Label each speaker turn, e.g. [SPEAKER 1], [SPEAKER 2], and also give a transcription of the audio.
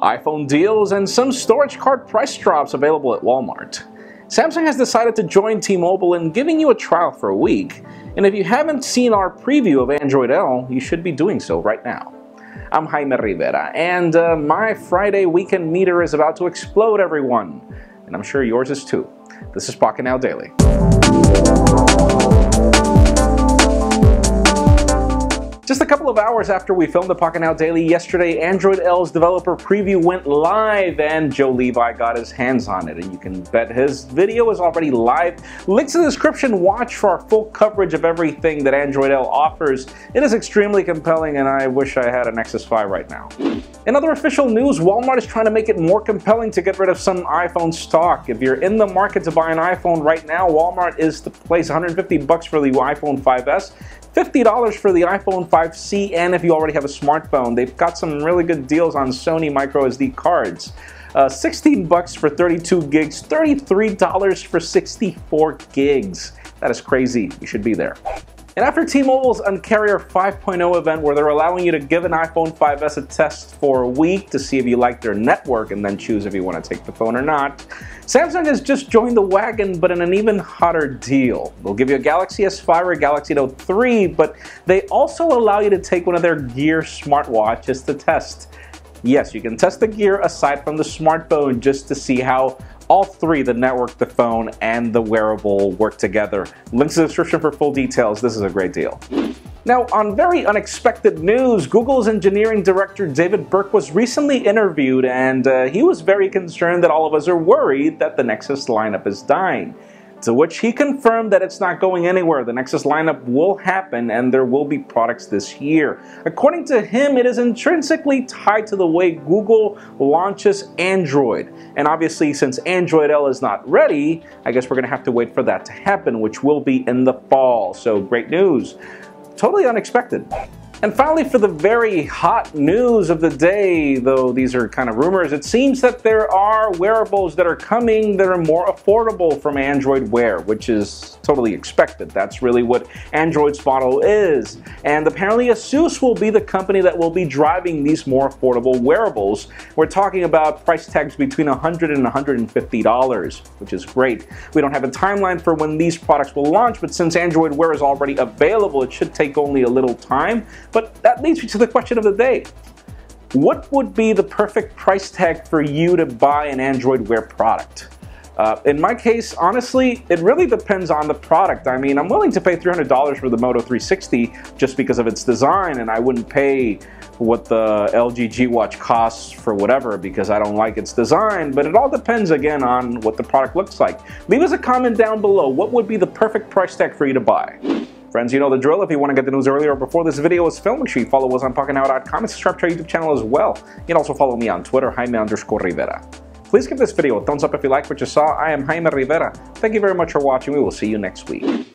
[SPEAKER 1] iPhone deals, and some storage card price drops available at Walmart. Samsung has decided to join T-Mobile in giving you a trial for a week, and if you haven't seen our preview of Android L, you should be doing so right now. I'm Jaime Rivera, and uh, my Friday weekend meter is about to explode, everyone, and I'm sure yours is too. This is Pocket Now Daily. Just a couple of hours after we filmed the Pocket Now Daily yesterday, Android L's developer preview went live and Joe Levi got his hands on it. And you can bet his video is already live. Links in the description. Watch for our full coverage of everything that Android L offers. It is extremely compelling and I wish I had a Nexus 5 right now. In other official news, Walmart is trying to make it more compelling to get rid of some iPhone stock. If you're in the market to buy an iPhone right now, Walmart is the place 150 bucks for the iPhone 5S $50 for the iPhone 5C, and if you already have a smartphone, they've got some really good deals on Sony microSD cards. Uh, 16 bucks for 32 gigs, $33 for 64 gigs. That is crazy. You should be there. And after T-Mobile's Uncarrier 5.0 event where they're allowing you to give an iPhone 5S a test for a week to see if you like their network and then choose if you want to take the phone or not, Samsung has just joined the wagon but in an even hotter deal. They'll give you a Galaxy S5 or a Galaxy Note 3, but they also allow you to take one of their Gear smartwatches to test. Yes, you can test the Gear aside from the smartphone just to see how all three, the network, the phone, and the wearable work together. Links in the description for full details. This is a great deal. Now, on very unexpected news, Google's engineering director David Burke was recently interviewed, and uh, he was very concerned that all of us are worried that the Nexus lineup is dying. To which he confirmed that it's not going anywhere. The Nexus lineup will happen and there will be products this year. According to him, it is intrinsically tied to the way Google launches Android. And obviously, since Android L is not ready, I guess we're going to have to wait for that to happen, which will be in the fall. So, great news. Totally unexpected. And finally, for the very hot news of the day, though these are kind of rumors, it seems that there are wearables that are coming that are more affordable from Android Wear, which is totally expected. That's really what Android's model is. And apparently Asus will be the company that will be driving these more affordable wearables. We're talking about price tags between 100 and $150, which is great. We don't have a timeline for when these products will launch, but since Android Wear is already available, it should take only a little time. But that leads me to the question of the day. What would be the perfect price tag for you to buy an Android Wear product? Uh, in my case, honestly, it really depends on the product. I mean, I'm willing to pay $300 for the Moto 360 just because of its design, and I wouldn't pay what the LG G Watch costs for whatever because I don't like its design, but it all depends again on what the product looks like. Leave us a comment down below. What would be the perfect price tag for you to buy? Friends, you know the drill. If you want to get the news earlier or before this video is filmed, make sure you follow us on PocketNow.com and subscribe to our YouTube channel as well. You can also follow me on Twitter, Jaime underscore Rivera. Please give this video a thumbs up if you like what you saw. I am Jaime Rivera. Thank you very much for watching. We will see you next week.